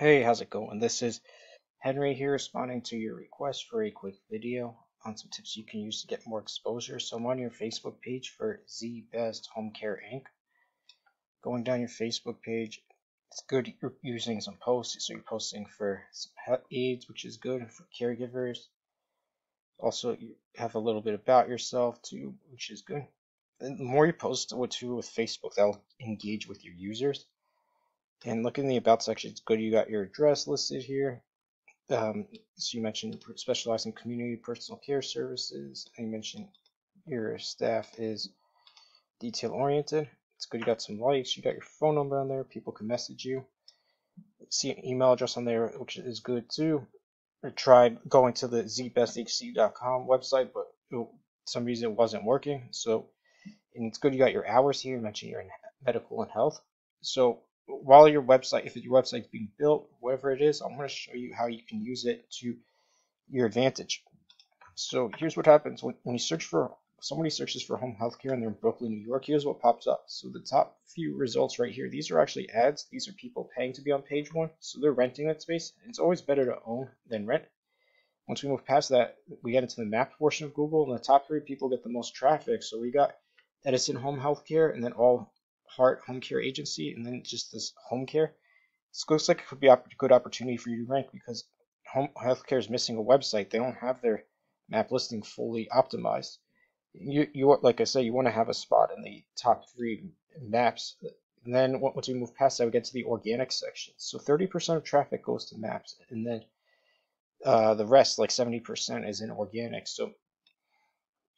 Hey, how's it going? This is Henry here responding to your request for a quick video on some tips you can use to get more exposure. So I'm on your Facebook page for Z Best Home Care Inc. Going down your Facebook page, it's good you're using some posts. So you're posting for some aides, which is good for caregivers. Also, you have a little bit about yourself too, which is good. The more you post with too with Facebook, that'll engage with your users. And look in the about section, it's good you got your address listed here. Um, so you mentioned specializing in community personal care services. You mentioned your staff is detail oriented. It's good you got some likes. You got your phone number on there. People can message you. See an email address on there, which is good too. I tried going to the zbesthc.com website, but some reason it wasn't working. So, and it's good you got your hours here. You mentioned you're in medical and health. So while your website, if your website's being built, whatever it is, I'm going to show you how you can use it to your advantage. So here's what happens when, when you search for somebody searches for home healthcare and they're in Brooklyn, New York. Here's what pops up. So the top few results right here, these are actually ads. These are people paying to be on page one. So they're renting that space. It's always better to own than rent. Once we move past that, we get into the map portion of Google, and the top three people get the most traffic. So we got Edison Home Healthcare, and then all Heart Home Care Agency, and then just this home care. This looks like it could be a good opportunity for you to rank because home healthcare is missing a website. They don't have their map listing fully optimized. You, you like I said, you want to have a spot in the top three maps. And then once we move past that, we get to the organic section. So 30% of traffic goes to maps, and then uh, the rest, like 70%, is in organic. So,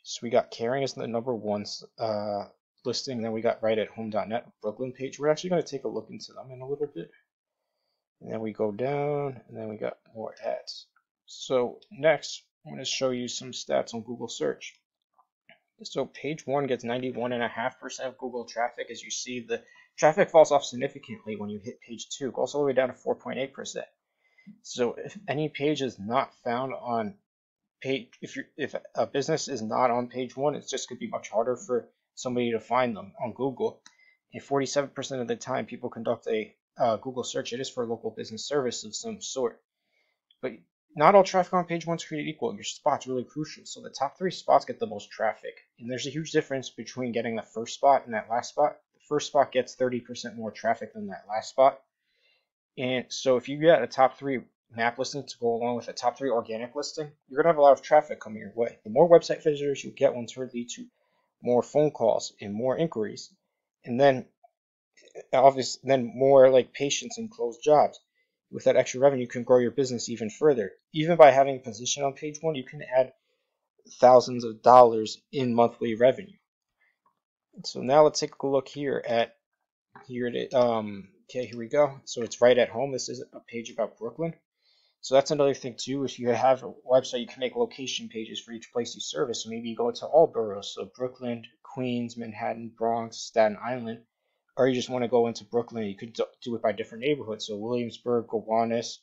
so we got caring as the number one uh, listing. Then we got right at home.net Brooklyn page. We're actually going to take a look into them in a little bit. And then we go down, and then we got more ads. So next, I'm going to show you some stats on Google search. So page one gets 91.5% of Google traffic. As you see, the traffic falls off significantly when you hit page two. It goes all the way down to 4.8%. So if any page is not found on page, if you if a business is not on page one, it's just going to be much harder for somebody to find them on Google. And 47% of the time, people conduct a uh, Google search. It is for a local business service of some sort. But not all traffic on page one is created equal. Your spot's really crucial. So the top three spots get the most traffic. And there's a huge difference between getting the first spot and that last spot. The first spot gets 30% more traffic than that last spot. And so if you get a top three map listing to go along with a top three organic listing, you're going to have a lot of traffic coming your way. The more website visitors you get will turn lead to more phone calls and more inquiries, and then obviously then more like patients and closed jobs. With that extra revenue, you can grow your business even further. Even by having a position on page one, you can add thousands of dollars in monthly revenue. So now let's take a look here at here it um okay here we go. So it's right at home. This is a page about Brooklyn. So that's another thing too. If you have a website, you can make location pages for each place you service. So maybe you go to all boroughs, so Brooklyn, Queens, Manhattan, Bronx, Staten Island, or you just want to go into Brooklyn. You could do it by different neighborhoods. So Williamsburg, Gowanus,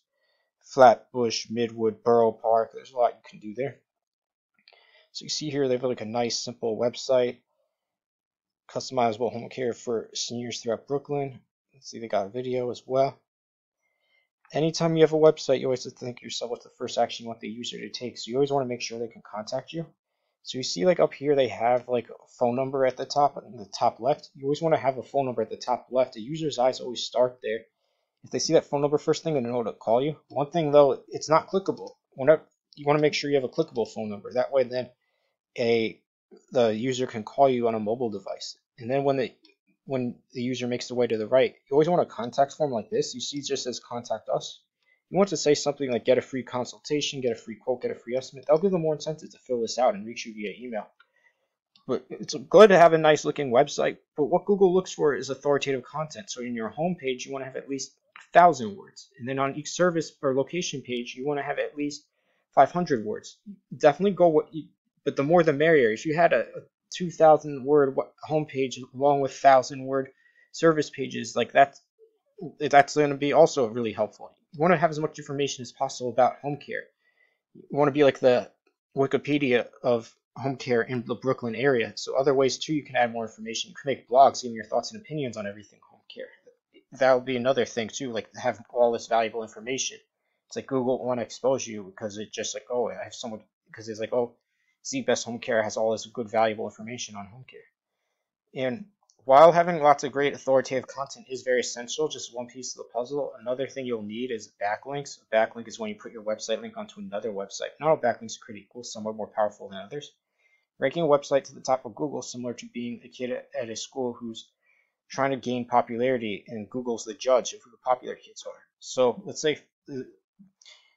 Flatbush, Midwood, Borough Park. There's a lot you can do there. So you see here they have like a nice simple website, customizable home care for seniors throughout Brooklyn. Let's see they got a video as well anytime you have a website, you always have to think yourself what's the first action you want the user to take. So you always want to make sure they can contact you. So you see like up here they have like a phone number at the top in the top left. You always want to have a phone number at the top left. The user's eyes always start there. If they see that phone number first thing, they know to call you. One thing though, it's not clickable. Whenever you want to make sure you have a clickable phone number. That way then a the user can call you on a mobile device. And then when the when the user makes the way to the right, you always want a contact form like this. You see it just says contact us. You want to say something like get a free consultation, get a free quote, get a free estimate. That'll give them more incentive to fill this out and reach you via email. But it's good to have a nice looking website, but what Google looks for is authoritative content. So in your home page, you want to have at least 1,000 words. And then on each service or location page, you want to have at least 500 words. Definitely go what you, but the more the merrier. If you had a, 2,000 word homepage along with 1,000 word service pages, like that's that's going to be also really helpful. You want to have as much information as possible about home care. You want to be like the Wikipedia of home care in the Brooklyn area. So other ways too, you can add more information. You can make blogs, giving your thoughts and opinions on everything home care. That would be another thing too, like have all this valuable information. It's like Google want to expose you because it's just like, oh, I have someone because it's like, oh, Z Best Home Care has all this good valuable information on home care. And while having lots of great authoritative content is very essential, just one piece of the puzzle, another thing you'll need is backlinks. A backlink is when you put your website link onto another website. Not all backlinks are equal, some are more powerful than others. Ranking a website to the top of Google, similar to being a kid at a school who's trying to gain popularity, and Google's the judge of who the popular kids are. So let's say, uh,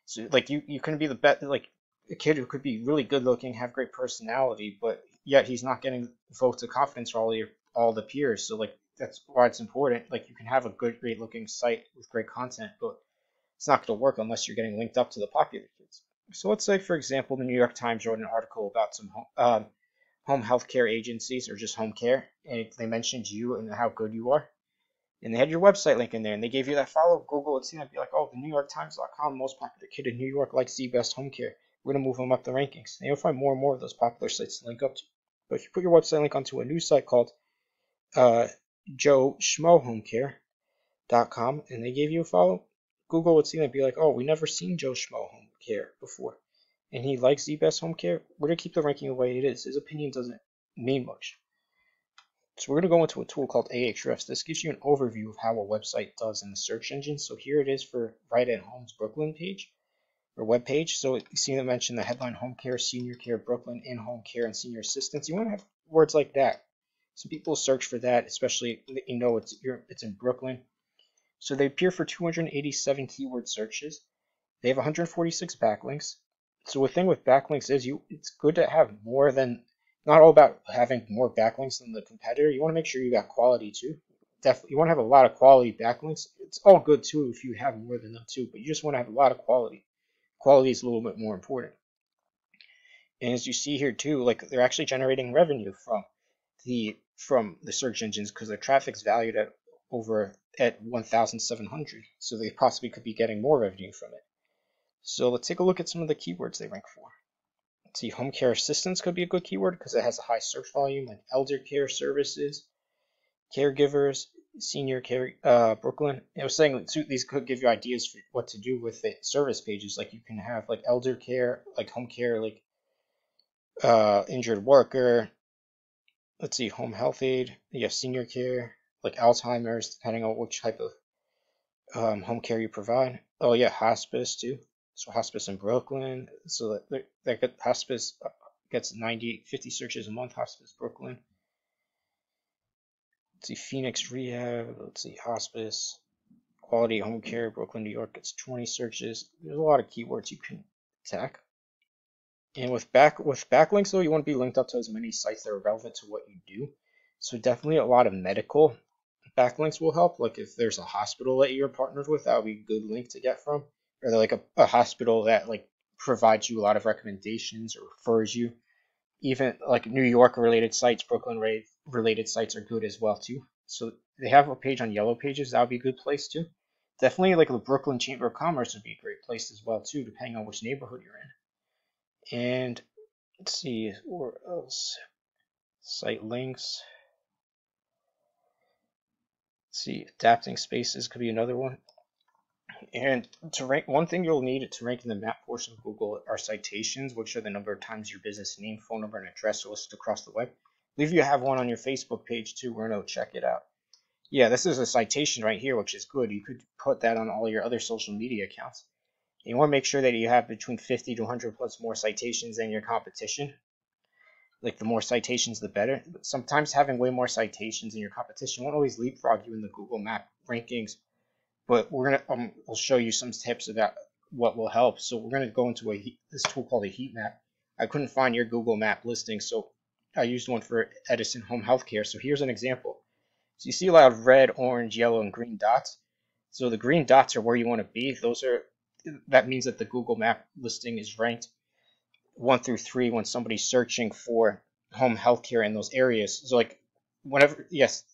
so like you, you can be the best, like a kid who could be really good looking, have great personality, but yet he's not getting votes of confidence for all your all the peers. So like that's why it's important. Like you can have a good, great looking site with great content, but it's not going to work unless you're getting linked up to the popular kids. So let's say, for example, the New York Times wrote an article about some home, um, home health care agencies or just home care, and they mentioned you and how good you are. And they had your website link in there, and they gave you that follow. Google would see that, be like, oh, the New York Times.com, most popular kid in New York likes the best home care. We're going to move them up the rankings. And you'll find more and more of those popular sites to link up to. But if you put your website link onto a new site called uh, Joe Schmohomecare.com and they gave you a follow, Google would see that and be like, oh, we never seen Joe Schmo Home Care before. And he likes the best home care. We're going to keep the ranking the way it is. His opinion doesn't mean much. So we're going to go into a tool called Ahrefs. This gives you an overview of how a website does in the search engine. So here it is for Right at Home's Brooklyn page or web page. So you see them mention the headline home care, senior care, Brooklyn, in-home care, and senior assistance. You want to have words like that. Some people search for that, especially you know it's it's in Brooklyn. So they appear for 287 keyword searches. They have 146 backlinks. So the thing with backlinks is you it's good to have more than not all about having more backlinks than the competitor. You want to make sure you got quality too. Definitely, you want to have a lot of quality backlinks. It's all good too if you have more than them too, but you just want to have a lot of quality. Quality is a little bit more important. And as you see here too, like they're actually generating revenue from the from the search engines because their traffic's valued at over at 1,700, so they possibly could be getting more revenue from it. So let's take a look at some of the keywords they rank for. Let's see, home care assistance could be a good keyword because it has a high search volume, like elder care services, caregivers, senior care, uh, Brooklyn. I was saying these could give you ideas for what to do with the service pages. Like you can have like elder care, like home care, like uh, injured worker, let's see, home health aide, you have senior care, like Alzheimer's, depending on which type of um, home care you provide. Oh yeah, hospice too. So hospice in Brooklyn. So that, that hospice uh, gets 90, 50 searches a month. Hospice Brooklyn. Let's see, Phoenix Rehab. Let's see, hospice. Quality home care, Brooklyn, New York it's 20 searches. There's a lot of keywords you can attack. And with back with backlinks though, you want to be linked up to as many sites that are relevant to what you do. So definitely a lot of medical backlinks will help. Like if there's a hospital that you're partnered with, that would be a good link to get from. Or like a, a hospital that like provides you a lot of recommendations or refers you. Even like New York related sites, Brooklyn related sites are good as well too. So they have a page on Yellow Pages. That would be a good place too. Definitely like the Brooklyn Chamber of Commerce would be a great place as well too, depending on which neighborhood you're in. And let's see, where else? Site links. Let's see, adapting spaces could be another one. And to rank, one thing you'll need to rank in the map portion of Google are citations, which are the number of times your business name, phone number, and address are listed across the web. Believe you have one on your Facebook page too. We're to check it out. Yeah, this is a citation right here, which is good. You could put that on all your other social media accounts. You want to make sure that you have between 50 to 100 plus more citations than your competition. Like the more citations, the better. But sometimes having way more citations than your competition won't always leapfrog you in the Google Map rankings. But we're gonna, um, we'll show you some tips about what will help. So we're gonna go into a this tool called a heat map. I couldn't find your Google Map listing, so I used one for Edison Home Healthcare. So here's an example. So you see a lot of red, orange, yellow, and green dots. So the green dots are where you want to be. Those are that means that the Google Map listing is ranked one through three when somebody's searching for home healthcare in those areas. So like whenever yes,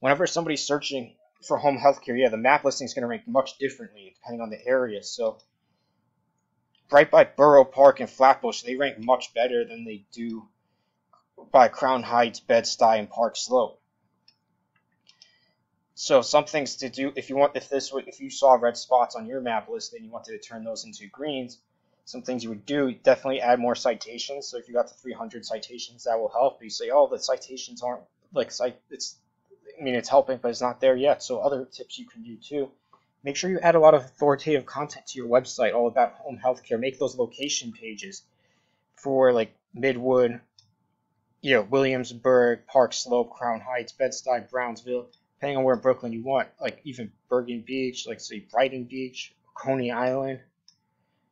whenever somebody's searching for home healthcare, yeah, the map listing is going to rank much differently depending on the area. So right by Borough Park and Flatbush, they rank much better than they do by Crown Heights, Bed-Stuy, and Park Slope. So some things to do if you want if this if you saw red spots on your map list and you wanted to turn those into greens, some things you would do definitely add more citations. So if you got the 300 citations, that will help. You say, oh, the citations aren't like it's I mean it's helping, but it's not there yet. So other tips you can do too. Make sure you add a lot of authoritative content to your website all about home healthcare. Make those location pages for like Midwood, you know, Williamsburg, Park Slope, Crown Heights, Bed-Stuy, Brownsville, depending on where in Brooklyn you want, like even Bergen Beach, like say Brighton Beach, Coney Island,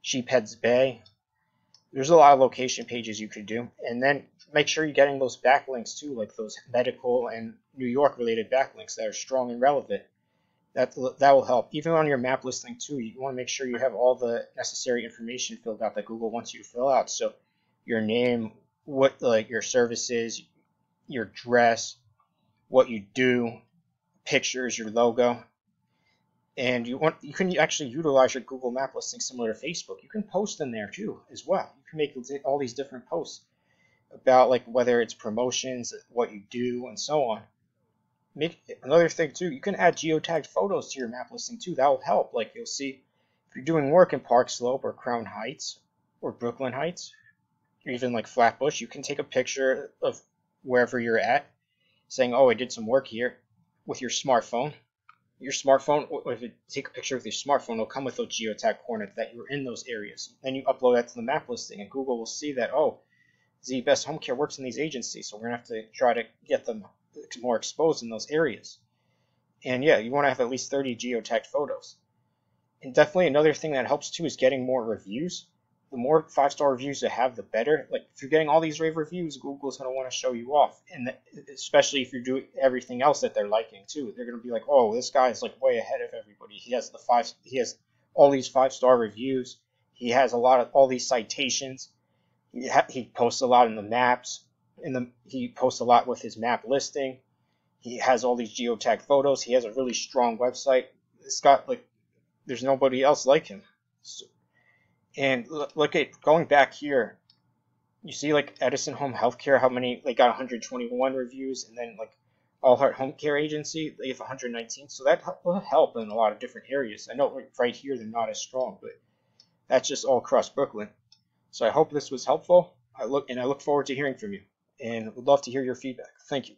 Sheepshead Bay. There's a lot of location pages you could do, and then make sure you're getting those backlinks too, like those medical and New York related backlinks that are strong and relevant. That that will help. Even on your map listing too, you want to make sure you have all the necessary information filled out that Google wants you to fill out. So your name, what like your services, your address, what you do, pictures, your logo, and you want you can actually utilize your Google Map listing similar to Facebook. You can post in there too as well. You can make all these different posts about like whether it's promotions, what you do, and so on. Make another thing too. You can add geotagged photos to your map listing too. That will help. Like you'll see if you're doing work in Park Slope or Crown Heights or Brooklyn Heights, or even like Flatbush, you can take a picture of wherever you're at, saying, "Oh, I did some work here," with your smartphone. Your smartphone, if you take a picture with your smartphone, it'll come with those geotag coordinates that you were in those areas. Then you upload that to the map listing, and Google will see that, oh, Z Best Home Care works in these agencies, so we're gonna have to try to get them more exposed in those areas. And yeah, you want to have at least 30 geotagged photos. And definitely another thing that helps too is getting more reviews the more five star reviews you have, the better. Like if you're getting all these rave reviews, Google's gonna want to show you off, and especially if you're doing everything else that they're liking too, they're gonna be like, oh, this guy's like way ahead of everybody. He has the five, he has all these five star reviews. He has a lot of all these citations. He, he posts a lot in the maps. In the he posts a lot with his map listing. He has all these geotag photos. He has a really strong website. It's got like there's nobody else like him. So, and look at going back here, you see like Edison Home Healthcare, how many they got 121 reviews, and then like All Heart Home Care Agency, they have 119. So that will help in a lot of different areas. I know right here they're not as strong, but that's just all across Brooklyn. So I hope this was helpful. I look and I look forward to hearing from you, and would love to hear your feedback. Thank you.